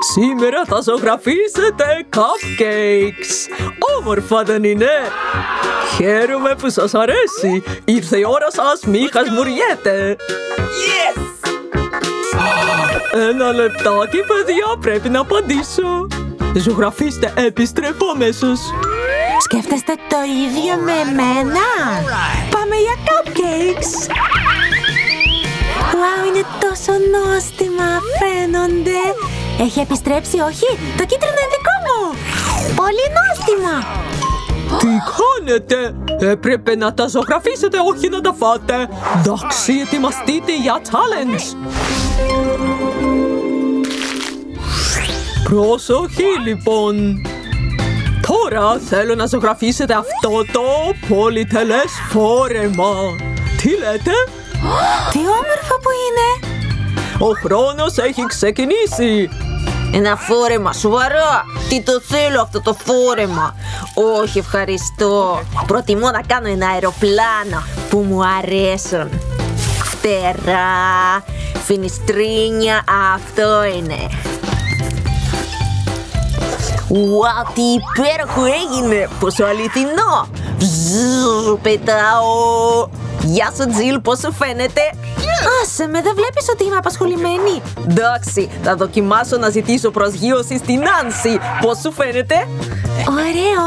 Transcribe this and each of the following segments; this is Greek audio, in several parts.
Σήμερα θα ζωγραφίσετε cupcakes. Όμορφα δεν είναι; Χαίρομαι που σας αρέσει. Ήρθε η ώρα σας, μη χασμουριέτε. Yes! Ένα λεπτάκι, παιδιά, πρέπει να απαντήσω. Ζωγραφίστε, επιστρέφω αμέσως. Σκέφτεστε το ίδιο με εμένα. Πάμε για cupcakes. Wow, είναι τόσο νόστιμα, φαίνονται. Έχει επιστρέψει, όχι; Το κίτρινο είναι δικό μου. Πολύ νόστιμα. Τι κάνετε! Έπρεπε να τα ζωγραφίσετε, όχι να τα φάτε. Εντάξει, ετοιμαστείτε για challenge. Προσοχή λοιπόν. Τώρα θέλω να ζωγραφίσετε αυτό το πολυτελές φόρεμα. Τι λέτε; Τι όμορφο που είναι. Ο χρόνος έχει ξεκινήσει. Ένα φόρεμα, σοβαρά! Τι το θέλω αυτό το φόρεμα! Όχι, ευχαριστώ! Προτιμώ να κάνω ένα αεροπλάνο που μου αρέσουν. Φτερά, φινιστρίνια, αυτό είναι. Ουα, τι υπέροχο έγινε! Πόσο αληθινό! Βζζ, πετάω! Γεια σου, Τζιλ, πώς σου φαίνεται; Άσε με, δεν βλέπεις ότι είμαι απασχολημένη; Εντάξει, θα δοκιμάσω να ζητήσω προσγείωση στην Άνση. Πώς σου φαίνεται; Ωραίο,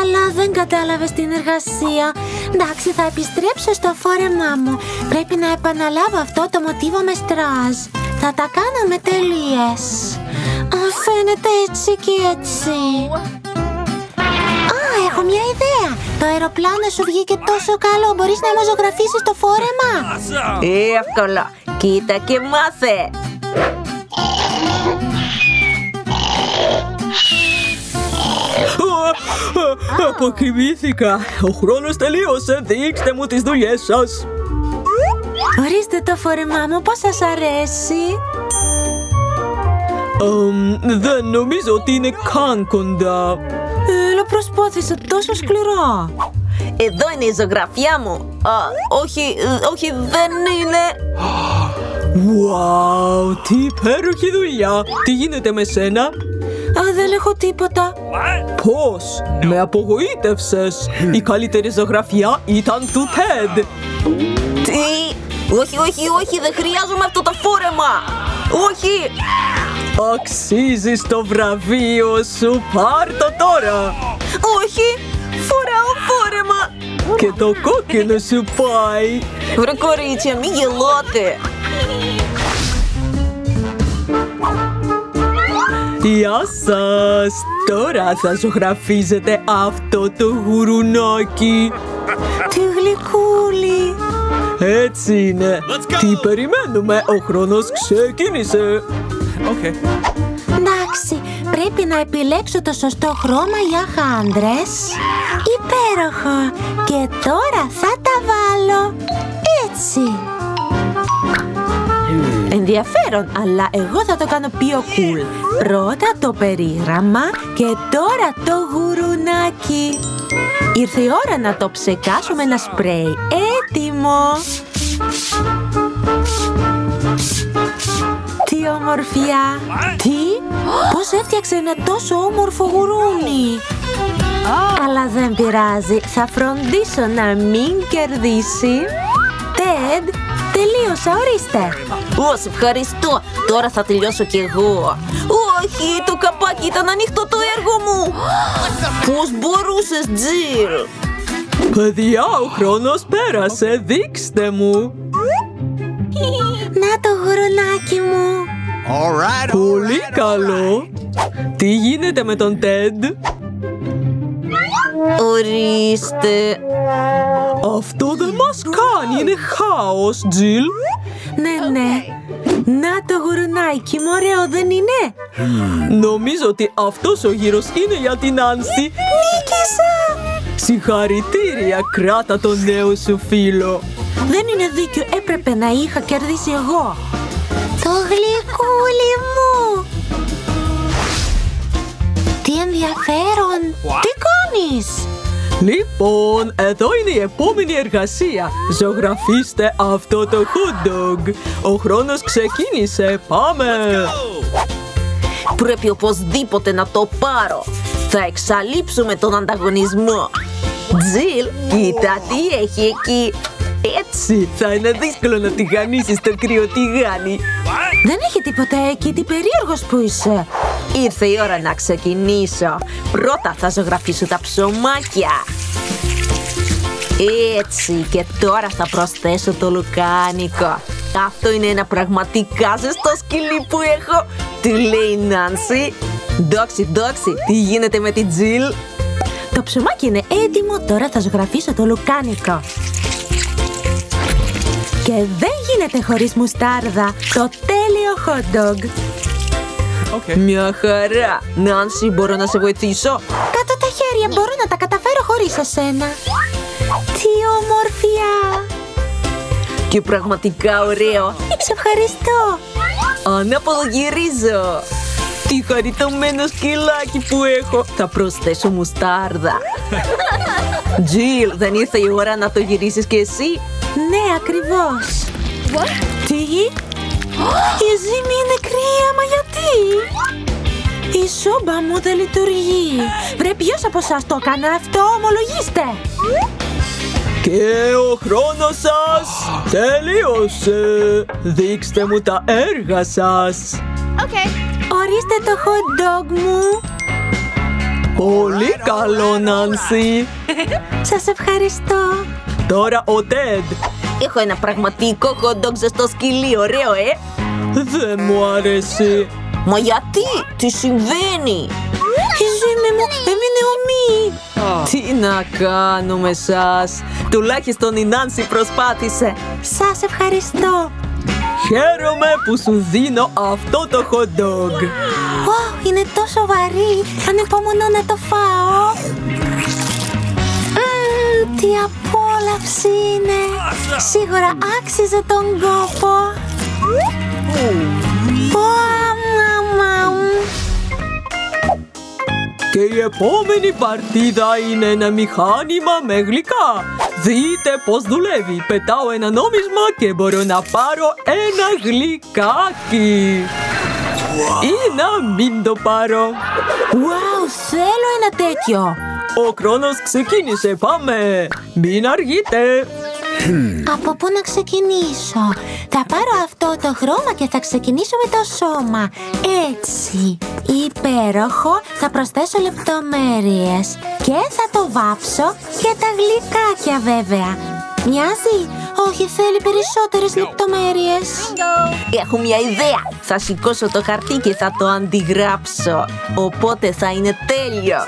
αλλά δεν κατάλαβες την εργασία. Εντάξει, θα επιστρέψω στο φόρεμά μου. Πρέπει να επαναλάβω αυτό το μοτίβο με στράζ. Θα τα κάνω με τελείες. Α, φαίνεται έτσι και έτσι. Α, έχω μια ιδέα. Το αεροπλάνο σου βγήκε τόσο καλό. Μπορείς να μου ζωγραφίσεις το φόρεμα; Εύκολο. Κοίτα και μάθε. Α, α, Αποκοιμήθηκα. Ο χρόνος τελείωσε. Δείξτε μου τις δουλειές σας. Ορίστε το φόρεμά μου, πώς σας αρέσει; Αμ, δεν νομίζω ότι είναι καν κοντά. Έλα, προσπάθησα τόσο σκληρά. Εδώ είναι η ζωγραφιά μου. Α, όχι, ε, όχι, δεν είναι. Wow, τι υπέροχη δουλειά. Τι γίνεται με σένα; Α, δεν έχω τίποτα. Πώς; Με απογοήτευσες. Η καλύτερη ζωγραφιά ήταν του TED. Τι; Όχι, όχι, όχι, δεν χρειάζομαι αυτό το φόρεμα. Όχι. Αξίζεις το βραβείο σου. Πάρ' το τώρα. Όχι. Φοράω φόρεμα. Και το κόκκινο σου πάει. Βρε κορίτσια, μη γελάτε. Γεια σας. Τώρα θα ζωγραφίζετε αυτό το γουρουνάκι. Τι γλυκούλη. Έτσι είναι. Τι περιμένουμε. Ο χρόνος ξεκίνησε. Okay. Εντάξει, πρέπει να επιλέξω το σωστό χρώμα για χάντρες. Υπέροχο. Και τώρα θα τα βάλω. Έτσι. Ενδιαφέρον, αλλά εγώ θα το κάνω πιο cool. Πρώτα το περίγραμμα και τώρα το γουρουνάκι. Ήρθε η ώρα να το ψεκάσω με ένα σπρέι. Έτοιμο. Ομορφιά. Τι, πώς έφτιαξε ένα τόσο όμορφο γουρούνι; Αλλά δεν πειράζει, θα φροντίσω να μην κερδίσει. Τέντ, τελείωσα, ορίστε. Ω, σε ευχαριστώ. Τώρα θα τελειώσω κι εγώ. Όχι, το καπάκι ήταν ανοιχτό το έργο μου. Πώς μπορούσες, Τζιλ; Παιδιά, ο χρόνος πέρασε. Δείξτε μου. Να το γουρουνάκι μου. All right. Πολύ καλό. Τι γίνεται με τον TED? Ορίστε. Αυτό δεν μας κάνει. Είναι χάος, Τζιλ. Ναι, ναι. Να το γουρουνάκι μου, ωραίο δεν είναι; Νομίζω ότι αυτός ο γύρος είναι για την Άνση. Νίκησα. Συγχαρητήρια, κράτα τον νέο σου φίλο. Δεν είναι δίκιο, έπρεπε να είχα κερδίσει εγώ. Το γλυκούλι μου. Τι ενδιαφέρον. Τι κάνεις; Λοιπόν, εδώ είναι η επόμενη εργασία. Ζωγραφίστε αυτό το hot dog. Ο χρόνος ξεκίνησε. Πάμε. Πρέπει οπωσδήποτε να το πάρω. Θα εξαλείψουμε τον ανταγωνισμό. Τζιλ, κοίτα τι έχει εκεί. Έτσι θα είναι δύσκολο να τηγανίσεις το κρυοτηγάνι. Δεν έχει τίποτα εκεί, τι περίεργος που είσαι. Ήρθε η ώρα να ξεκινήσω. Πρώτα θα ζωγραφίσω τα ψωμάκια. Έτσι και τώρα θα προσθέσω το λουκάνικο. Αυτό είναι ένα πραγματικά ζεστό σκυλί που έχω. Τι λέει η Νάνση. Ντόξι, ντόξι, τι γίνεται με την Τζιλ; Το ψωμάκι είναι έτοιμο, τώρα θα ζωγραφίσω το λουκάνικο. Και δεν γίνεται χωρίς μουστάρδα. Το τέλειο hot dog. Okay. Μια χαρά. Νάνση, μπορώ να σε βοηθήσω; Κάτω τα χέρια, μπορώ να τα καταφέρω χωρίς εσένα. Τι ομορφιά. Και πραγματικά ωραίο. Σε ευχαριστώ. Αναποδογυρίζω. Τι χαριτωμένο σκυλάκι που έχω. Θα προσθέσω μουστάρδα. Τζιλ, δεν ήρθε η ώρα να το γυρίσεις κι εσύ. Ναι, ακριβώς. Τι; Η ζύμη είναι κρύα, μα γιατί; Η σόμπα μου δεν λειτουργεί. Βρε ποιος από εσάς το έκανε αυτό, ομολογήστε. Και ο χρόνος σας τελείωσε. Δείξτε μου τα έργα σας. Ορίστε το hot dog μου. Πολύ καλό, Νάνσι. Σας ευχαριστώ. Τώρα ο Τέντ. Έχω ένα πραγματικό hot dog ζεστό σκυλί, ωραίο, ε! Δεν μου αρέσει. Μα γιατί, τι συμβαίνει! Η ζύμη μου έμεινε ομή. Τι να κάνω με σας! Τουλάχιστον η Νάνση προσπάθησε. Σας ευχαριστώ. Χαίρομαι που σου δίνω αυτό το hot dog. Ω, είναι τόσο βαρύ. Ανυπομονώ να το φάω. Μμμ, τι απόλαυση είναι. Σίγουρα άξιζε τον κόπο. Ω, μαμά μου. Και η επόμενη παρτίδα είναι ένα μηχάνημα με γλυκά. Δείτε πώς δουλεύει. Πετάω ένα νόμισμα και μπορώ να πάρω ένα γλυκάκι. Ή να μην το πάρω. Wow, θέλω ένα τέτοιο. Ο χρόνος ξεκίνησε. Πάμε. Μην αργείτε. Από πού να ξεκινήσω; Θα πάρω αυτό το χρώμα και θα ξεκινήσω με το σώμα. Έτσι. Υπέροχο. Θα προσθέσω λεπτομέρειες. Και θα το βάψω και τα γλυκάκια βέβαια. Μοιάζει; Όχι, θέλει περισσότερες λεπτομέρειες. Έχω μια ιδέα! Θα σηκώσω το χαρτί και θα το αντιγράψω. Οπότε θα είναι τέλειο.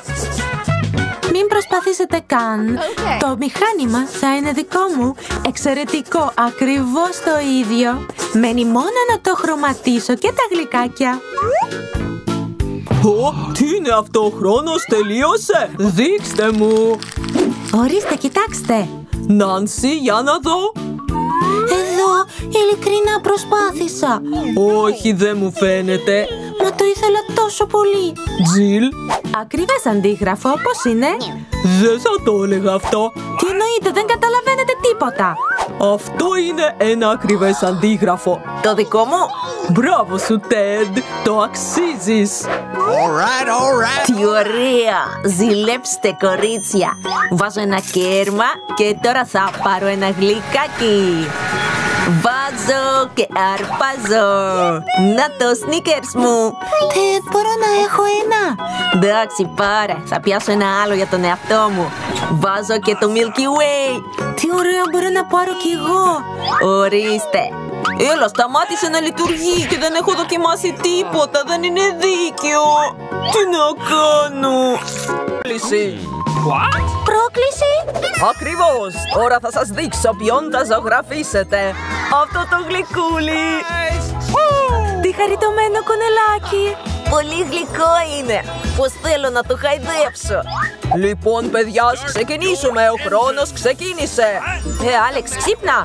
Μην προσπαθήσετε καν. Το μηχάνημα θα είναι δικό μου. Εξαιρετικό, ακριβώς το ίδιο. Μένει μόνο να το χρωματίσω και τα γλυκάκια. Ω, τι είναι αυτό, ο χρόνος τελείωσε. Δείξτε μου. Ορίστε, κοιτάξτε. Νάνσι, για να δω. Εδώ, ειλικρινά προσπάθησα. Όχι, δεν μου φαίνεται. Μα το ήθελα τόσο πολύ. Τζιλ, Ακριβές αντίγραφο, πώς είναι; δεν θα το έλεγα αυτό. Τι εννοείτε, δεν καταλαβαίνετε τίποτα. Αυτό είναι ένα ακριβές αντίγραφο. Το δικό μου! Μπράβο σου, Τέντ. Το αξίζεις. All right, all right. Τι ωραία! Ζηλέψτε κορίτσια! Βάζω ένα κέρμα και τώρα θα πάρω ένα γλυκάκι. Βάζω και αρπάζω. Να το sneakers μου. Τε, μπορώ να έχω ένα; Εντάξει, πάρε. Θα πιάσω ένα άλλο για τον εαυτό μου. Βάζω και το Milky Way. Τι ωραίο, μπορώ να πάρω κι εγώ. Ορίστε. Έλα, σταμάτησε να λειτουργεί και δεν έχω δοκιμάσει τίποτα. Δεν είναι δίκαιο. Τι να κάνω; Λύση. Πρόκληση; Ακριβώς. Τώρα θα σας δείξω ποιον θα ζωγραφίσετε. Αυτό το γλυκούλι. Τι χαριτωμένο κονελάκι. Πολύ γλυκό είναι. Πώς θέλω να το χαϊδέψω. Λοιπόν, παιδιά, ας ξεκινήσουμε. Ο χρόνος ξεκίνησε. Ε, Άλεξ, ξύπνα!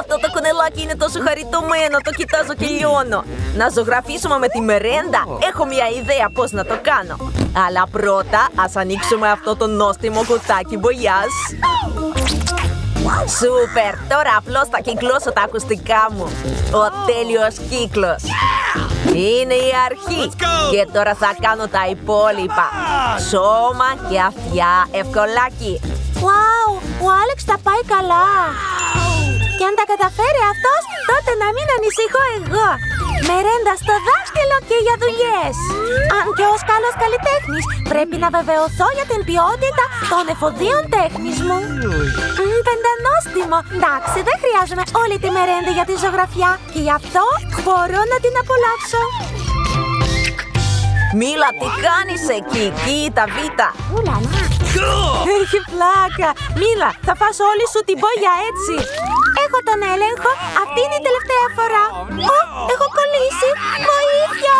Αυτό το κονελάκι είναι τόσο χαριτωμένο, το κοιτάζω και λιώνω. Να ζωγραφίσουμε με τη μερέντα. Έχω μια ιδέα πώς να το κάνω. Αλλά πρώτα, ας ανοίξουμε αυτό το νόστιμο κουτάκι μπογιάς. Σούπερ! Τώρα απλώς θα κυκλώσω τα ακουστικά μου. Ο τέλειος κύκλος. Είναι η αρχή. Και τώρα θα κάνω τα υπόλοιπα. Σώμα και αυτιά ευκολάκι. Wow, ο Άλεξ τα πάει καλά. Και αν τα καταφέρει αυτός, τότε να μην ανησυχώ εγώ. Μερέντα στο δάχτυλο και για δουλειές. Αν και ως καλός καλλιτέχνης, πρέπει να βεβαιωθώ για την ποιότητα των εφοδίων τέχνης μου. Μμ, πεντανόστιμο. Εντάξει, δεν χρειάζομαι όλη τη μερέντα για τη ζωγραφιά και γι' αυτό μπορώ να την απολαύσω. Μίλα, τι κάνεις εκεί, κοίτα, βίτα. Έχει πλάκα. Μίλα, θα φας όλη σου την πόγια έτσι. Έχω τον έλεγχο. Αυτή είναι η τελευταία φορά. Ω, έχω κολλήσει. Βοήθεια.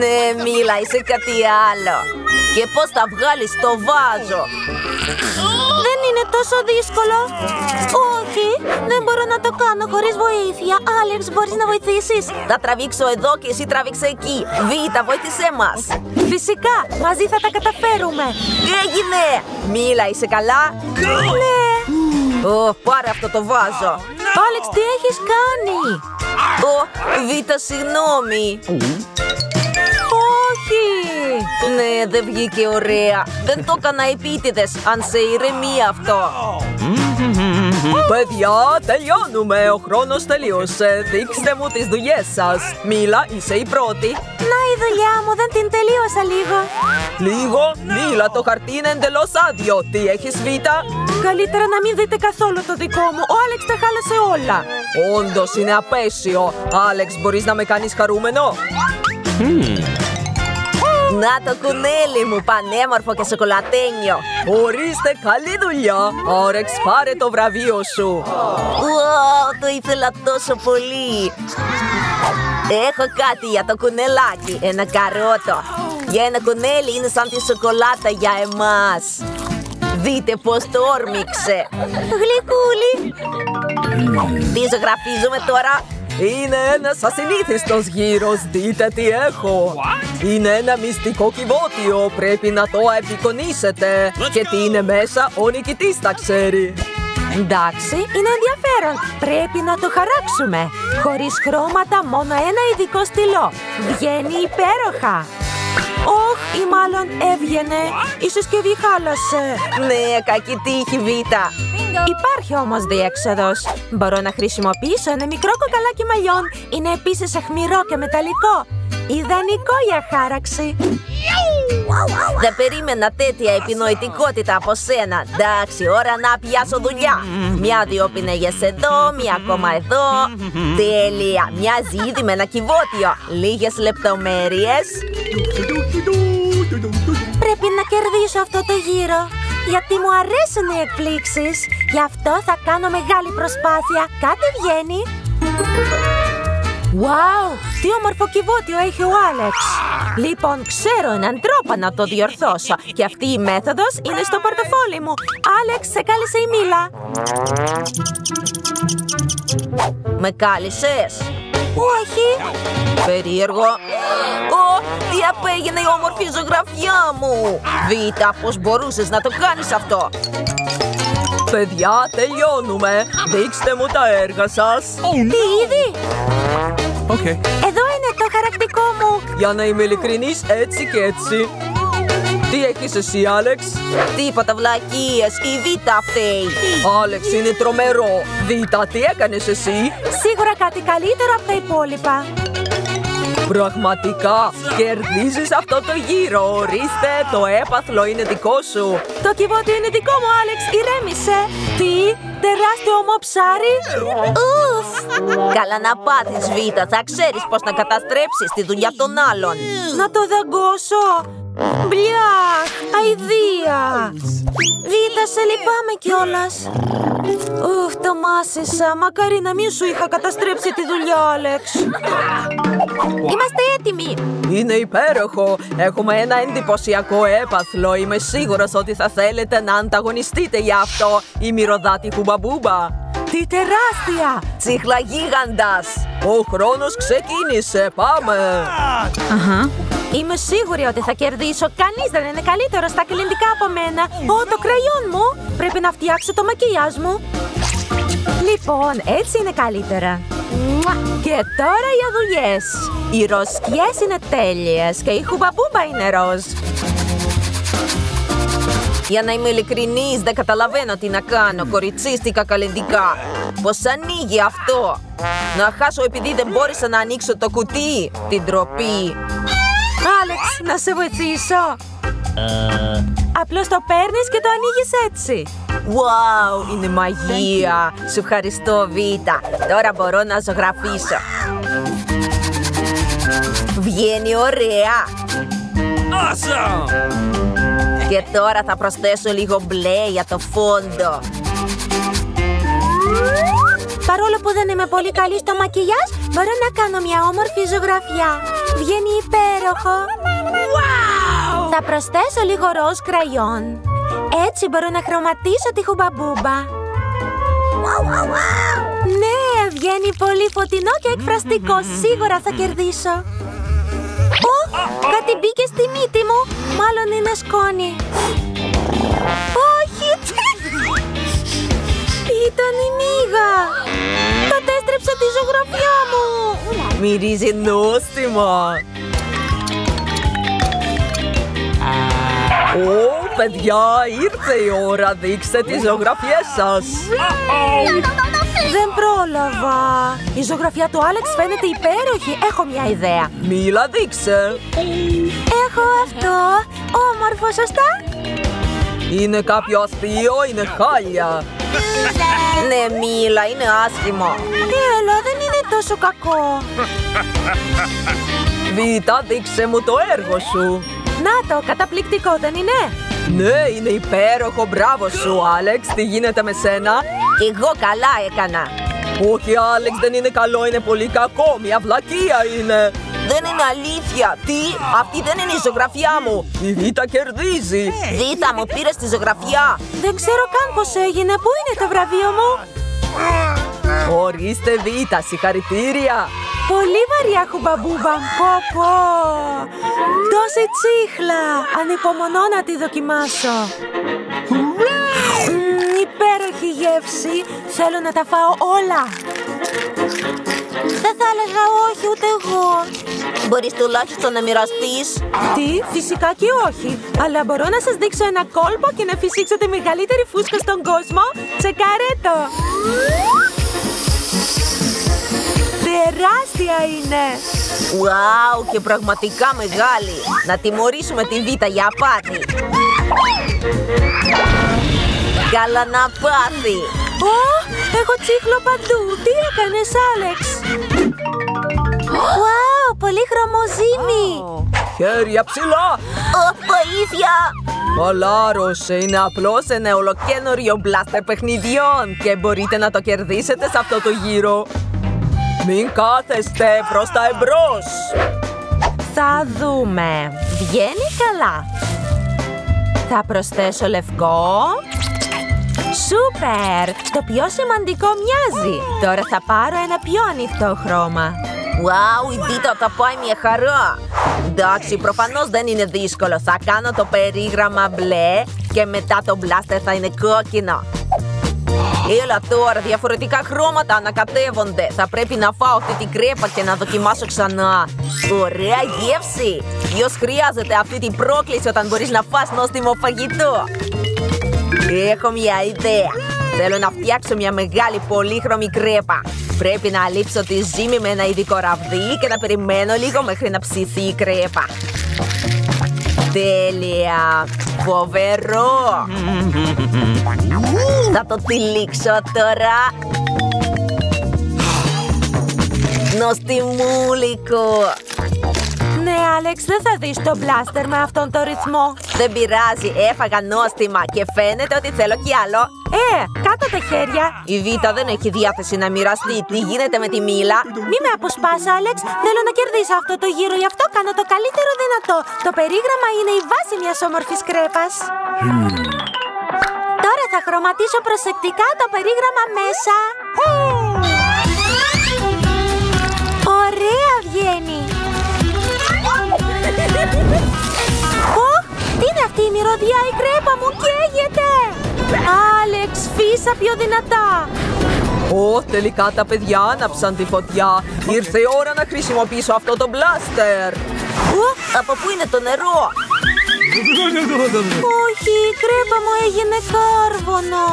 Ναι, Μίλα, είσαι κάτι άλλο. Και πώς θα βγάλεις το βάζο; Δεν είναι τόσο δύσκολο. Όχι, δεν μπορώ να το κάνω χωρίς βοήθεια. Άλεξ, μπορείς να βοηθήσεις. Θα τραβήξω εδώ και εσύ τράβηξε εκεί. Βίτα, βοήθησέ μας. Φυσικά, μαζί θα τα καταφέρουμε. Έγινε! Μίλα, είσαι καλά; Ναι. Ω, πάρε αυτό το βάζο. Άλεξ, τι έχεις κάνει; Ω, Βίτα, συγγνώμη. Όχι. Ναι, δεν βγήκε ωραία. Δεν το έκανα επίτηδες, αν σε ηρεμεί αυτό. Παιδιά, τελειώνουμε. Ο χρόνος τελείωσε. Δείξτε μου τις δουλειές σας. Μίλα, είσαι η πρώτη. Να η δουλειά μου, δεν την τελείωσα λίγο. Λίγο, Μίλα, το χαρτί είναι εντελώς άδειο. Τι έχεις, Βίτα; Καλύτερα να μην δείτε καθόλου το δικό μου. Ο Άλεξ τα χάλασε όλα. Όντως είναι απέσιο. Άλεξ, μπορείς να με κάνεις χαρούμενο; Να το κουνέλι μου, πανέμορφο και σοκολατένιο. Ορίστε, καλή δουλειά. Άλεξ, πάρε το βραβείο σου. Wow, το ήθελα τόσο πολύ. Έχω κάτι για το κουνελάκι, ένα καρότο. Για ένα κουνέλι είναι σαν τη σοκολάτα για εμάς. Δείτε πως το όρμηξε. Γλυκούλη. Τι ζωγραφίζουμε τώρα; Είναι ένας ασυνήθιστος γύρος, δείτε τι έχω. Είναι ένα μυστικό κυβότιο, πρέπει να το επικονίσετε. Και τι είναι μέσα, ο νικητής τα ξέρει. Εντάξει, είναι ενδιαφέρον. Πρέπει να το χαράξουμε. Χωρίς χρώματα, μόνο ένα ειδικό στυλό. Βγαίνει υπέροχα. Όχ, ή μάλλον έβγαινε. Η συσκευή χάλασε. Ναι, κακή τύχη, Βίτα. Υπάρχει όμως διέξοδος. Μπορώ να χρησιμοποιήσω ένα μικρό κοκαλάκι μαλλιών. Είναι επίσης αιχμηρό και μεταλλικό. Ιδανικό για χάραξη. Δεν περίμενα τέτοια επινοητικότητα από σένα. Εντάξει, ώρα να πιάσω δουλειά. Μια-δυο πινέγες εδώ, μια ακόμα εδώ. Τέλεια. Μοιάζει ήδη με ένα κυβότιο. Λίγες λεπτομέρειες. Πρέπει να κερδίσω αυτό το γύρο. Γιατί μου αρέσουν οι εκπλήξεις. Γι' αυτό θα κάνω μεγάλη προσπάθεια. Κάτι βγαίνει. Wow! Τι όμορφο κυβότιο έχει ο Άλεξ. Λοιπόν, ξέρω έναν τρόπο να το διορθώσω. Και αυτή η μέθοδος είναι στο πορτοφόλι μου. Άλεξ, σε κάλεσε η Μίλα. Με κάλυσες. Όχι. Περίεργο. Ω, τι απέγινε η όμορφη ζωγραφιά μου. Βίτα, πώς μπορούσες να το κάνεις αυτό; Παιδιά, τελειώνουμε. Δείξτε μου τα έργα σας. Τι ήδη; Okay. Εδώ είναι το χαρακτικό μου. Για να είμαι ειλικρινής, έτσι και έτσι. Τι έχεις εσύ, Άλεξ; Τίποτα βλακίες, η Βίτα φταίει. Άλεξ είναι τρομερό. Βίτα, τι έκανες εσύ; Σίγουρα κάτι καλύτερο από τα υπόλοιπα. Πραγματικά, κερδίζεις αυτό το γύρο. Ορίστε, το έπαθλο είναι δικό σου. Το κυβότιο είναι δικό μου, Άλεξ. Ηρέμησε. Τι, τεράστιο ομό ψάρι. Ουφ. Καλά να πάθεις, Βίτα, θα ξέρεις πώς να καταστρέψεις τη δουλειά των άλλων. Να το δαγκώσω. Μπλιάχ, αηδία. Βίτα, σε λυπάμαι κιόλας. Ουφ, το μάσησα. Μακάρι να μην σου είχα καταστρέψει τη δουλειά, Άλεξ. Είμαστε έτοιμοι. Είναι υπέροχο. Έχουμε ένα εντυπωσιακό έπαθλο. Είμαι σίγουρος ότι θα θέλετε να ανταγωνιστείτε γι' αυτό. Η μυρωδάτη χουμπαμπούμπα. Τι τεράστια. Τσίχλα γίγαντας. Ο χρόνος ξεκίνησε. Πάμε. Είμαι σίγουρη ότι θα κερδίσω. Κανείς δεν είναι καλύτερος στα καλλιντικά από μένα. Ω, το κραγιόν μου. Πρέπει να φτιάξω το μακιγιάζ μου. Λοιπόν, έτσι είναι καλύτερα. Και τώρα οι αδουλειές. Οι ροζιές είναι τέλειες και η χουμπαμπούμπα είναι ροζ. Για να είμαι ειλικρινής, δεν καταλαβαίνω τι να κάνω. Κοριτσίστηκα καλλιντικά. Πώς ανοίγει αυτό. Να χάσω επειδή δεν μπόρεσα να ανοίξω το κουτί. Την τροπή. Άλεξ, να σε βοηθήσω. Απλώς το παίρνεις και το ανοίγεις έτσι. Wow, είναι μαγεία. Σου ευχαριστώ, Βίτα. Τώρα μπορώ να ζωγραφίσω. Βγαίνει ωραία. Awesome! Και τώρα θα προσθέσω λίγο μπλε για το φόντο. Παρόλο που δεν είμαι πολύ καλή στο μακιγιάζ, μπορώ να κάνω μια όμορφη ζωγραφιά. Βγαίνει υπέροχο. Θα προσθέσω λίγο ροζ κραγιόν. Έτσι μπορώ να χρωματίσω τη χουμπαμπούμπα. Ναι, βγαίνει πολύ φωτεινό και εκφραστικό. Σίγουρα θα κερδίσω. Ω, κάτι μπήκε στη μύτη μου. Μάλλον είναι σκόνη. Όχι! Ήταν η μύγα. Κατέστρεψα τη ζωγραφιά μου. Μυρίζει νόστιμα. Ω, παιδιά, ήρθε η ώρα. Δείξτε τις ζωγραφιές σας. Δεν πρόλαβα. Η ζωγραφιά του Άλεξ φαίνεται υπέροχη. Έχω μια ιδέα. Μίλα, δείξε. Έχω αυτό. Όμορφο, σωστά; Είναι κάποιο αστείο, είναι χάλια. ναι, Μίλα, είναι άσχημο. Έλα, δεν είναι τόσο κακό. Βίτα, δείξε μου το έργο σου. Να το, καταπληκτικό δεν είναι; Ναι, είναι υπέροχο, μπράβο σου, Άλεξ. Τι γίνεται με σένα; Κι εγώ καλά έκανα. Όχι, Άλεξ, δεν είναι καλό, είναι πολύ κακό. Μια βλακεία είναι. Δεν είναι αλήθεια. Τι, αυτή δεν είναι η ζωγραφιά μου. Η Βίτα κερδίζει. Βίτα, μου πήρες τη ζωγραφιά. Δεν ξέρω καν πώς έγινε. Πού είναι το βραβείο μου; Ορίστε, Βίτα, συγχαρητήρια. Πολύ βαριά χουμπαμπούμπα. Πω πω. Τόση τσίχλα. Ανυπομονώ να τη δοκιμάσω. Μμμ, υπέροχη γεύση. Θέλω να τα φάω όλα. Δεν θα έλεγα όχι ούτε εγώ. Μπορείς τουλάχιστον να μοιραστείς. Τι, φυσικά και όχι. Αλλά μπορώ να σας δείξω ένα κόλπο και να φυσήξω τη μεγαλύτερη φούσκα στον κόσμο. Τσεκάρε το. Τεράστια είναι. Ουάου, και πραγματικά μεγάλη. Να τιμωρήσουμε τη Βίτα για απάτη. Καλά να πάθει. Ω, έχω τσίχλο παντού. Τι έκανες, Άλεξ; Ουάου, πολύ χρωμοζύμι. Χέρια ψηλά. Ω, βοήθεια. Χαλάρωσε, είναι απλώς ένα ολοκένωριο μπλάστερ παιχνιδιών και μπορείτε να το κερδίσετε σε αυτό το γύρο. Μην κάθεστε προς τα εμπρός. Θα δούμε. Βγαίνει καλά. Θα προσθέσω λευκό. Σούπερ! Το πιο σημαντικό μοιάζει. Τώρα θα πάρω ένα πιο ανοιχτό χρώμα. Wow, η Δίτα τα πάει μια χαρά. Εντάξει, προφανώς δεν είναι δύσκολο. Θα κάνω το περίγραμμα μπλε και μετά το μπλάστερ θα είναι κόκκινο. Έλα τώρα, διαφορετικά χρώματα ανακατεύονται. Θα πρέπει να φάω αυτή την κρέπα και να δοκιμάσω ξανά. Ωραία γεύση! Ποιος χρειάζεται αυτή την πρόκληση όταν μπορείς να φας νόστιμο φαγητό; Έχω μια ιδέα. Θέλω να φτιάξω μια μεγάλη πολύχρωμη κρέπα. Πρέπει να αλείψω τη ζύμη με ένα ειδικό ραβδί και να περιμένω λίγο μέχρι να ψηθεί η κρέπα. Τέλεια! Φοβερό! Θα το τυλίξω τώρα. Νοστιμούλικο! Ναι, Άλεξ, δεν θα δεις το μπλάστερ με αυτόν τον ρυθμό. Δεν πειράζει, έφαγα νόστιμα και φαίνεται ότι θέλω κι άλλο. Ε, κάτω τα χέρια. Η Βίτα δεν έχει διάθεση να μοιραστεί. Τι γίνεται με τη Μίλα; Μη με αποσπάς, Άλεξ. Θέλω να κερδίσω αυτό το γύρο, γι' αυτό κάνω το καλύτερο δυνατό. Το περίγραμμα είναι η βάση μιας όμορφης κρέπας. Τώρα θα χρωματίσω προσεκτικά το περίγραμμα μέσα. Αυτή η μυρωδιά, η κρέπα μου καίγεται. Άλεξ, φύσα πιο δυνατά. Ω, τελικά τα παιδιά άναψαν τη φωτιά. Ήρθε η ώρα να χρησιμοποιήσω αυτό το μπλάστερ. Ω, από πού είναι το νερό; Όχι, η κρέπα μου έγινε κάρβονο.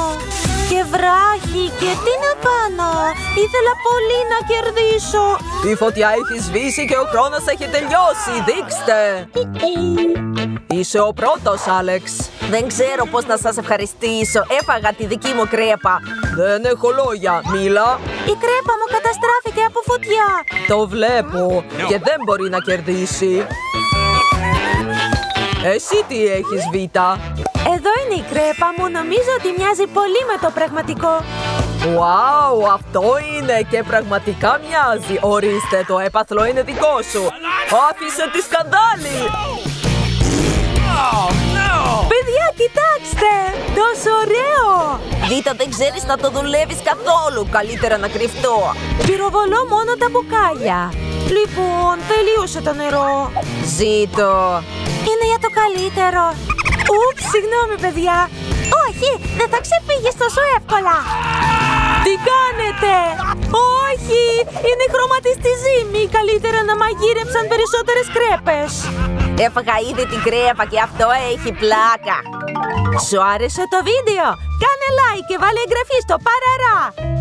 Και βράχει και τι να κάνω. Ήθελα πολύ να κερδίσω. Η φωτιά έχει σβήσει και ο χρόνος έχει τελειώσει. Δείξτε. Είσαι ο πρώτος, Άλεξ. Δεν ξέρω πώς να σας ευχαριστήσω. Έφαγα τη δική μου κρέπα. Δεν έχω λόγια. Μίλα. Η κρέπα μου καταστράφηκε από φωτιά. Το βλέπω και δεν μπορεί να κερδίσει. Εσύ τι έχεις, Βίτα. Εδώ είναι η κρέπα μου. Νομίζω ότι μοιάζει πολύ με το πραγματικό. Wow, αυτό είναι και πραγματικά μοιάζει. Ορίστε, το έπαθλο είναι δικό σου. Άφησε τη σκανδάλη. Oh, no! Παιδιά, κοιτάξτε! Τόσο ωραίο! Βίτα, δεν ξέρεις να το δουλεύεις καθόλου. Καλύτερα να κρυφτώ. Πυροβολώ μόνο τα μπουκάλια. Λοιπόν, τελείωσε το νερό. Ζήτω. Είναι για το καλύτερο. Ουπ, συγγνώμη, παιδιά. Όχι, δεν θα ξεφύγεις τόσο εύκολα. Τι κάνετε! Όχι! Είναι χρωματιστή ζύμη. Καλύτερα να μαγείρεψαν περισσότερες κρέπες. Έφαγα ήδη την κρέπα και αυτό έχει πλάκα. Σου άρεσε το βίντεο; Κάνε like και βάλε εγγραφή στο παραρά.